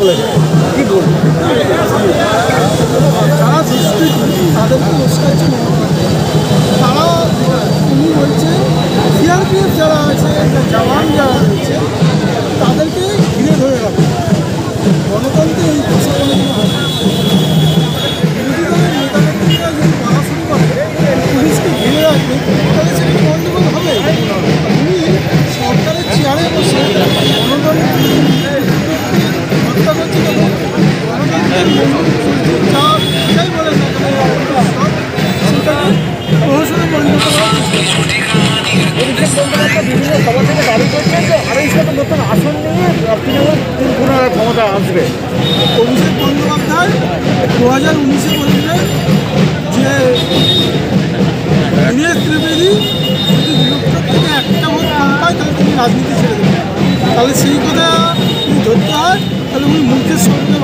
বলেছে কি বলব? যারা উস্কাচ্ছে তারা উনি বলছেন সিআরপিএফ যারা আছে জওয়ান যারা রয়েছে বিভিন্ন সভা থেকে দাবি করছেন যে আড়াইশত নতুন আসন নিয়ে তৃণমূল পুনরায় ক্ষমতা আসবে অভিষেক বন্দ্যোপাধ্যায় দু হাজার উনিশে বলেছিলেন যে দীনেশ ত্রিবেদী যদি থেকে একটা ভোট কম পায় তাহলে তিনি রাজনীতি ছেড়ে দেবেন তাহলে সেই কথা যদি ধরতে হয়। তাহলে উনি মুখের সঙ্গে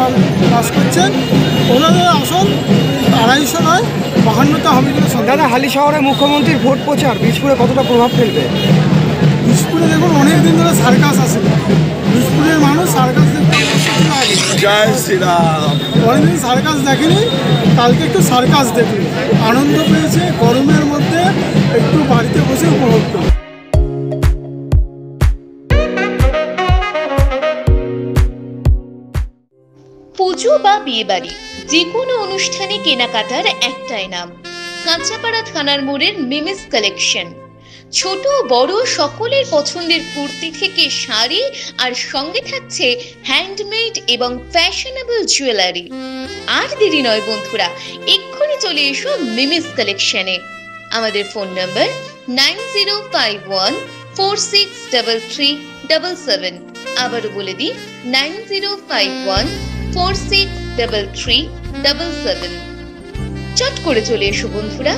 বাস করছেন। ওনাদের আসন আড়াইশো নয় বাহান্নটা হবে কিনা দাদা হালি শহরে মুখ্যমন্ত্রীর ভোট প্রচার বীজপুরে কতটা প্রভাব ফেলবে? বিষ্পুরে দেখুন অনেক দিন ধরে সার্কাস আসে বিষ্পুরের মানুষ সার্কাস জয় শ্রীরাম। অনেকদিন সার্কাস দেখেনি কালকে একটু সার্কাস দেখলি আনন্দ পেয়েছে গরমের মধ্যে একটু বাড়িতে বসে উপভোগ করল পুজো বা বিয়েবাড়ি যে কোনো অনুষ্ঠানে কেনাকাটার একটাই নাম। কাঁচাপাড়া থানার মোড়ের মিমিস কালেকশন। ছোট, বড়, সকলের পছন্দের কুর্তি থেকে শাড়ি আর সঙ্গে থাকছে হ্যান্ডমেড এবং ফ্যাশনেবল জুয়েলারি। আর দেরি নয় বন্ধুরা, এক্ষুনি চলে এসো মিমিস কালেকশনে। আমাদের phone number nine zero five one four six double three double seven. আবারও বলে দিই, nine zero five one four six double three double seven চট করে চলে এসো বন্ধুরা।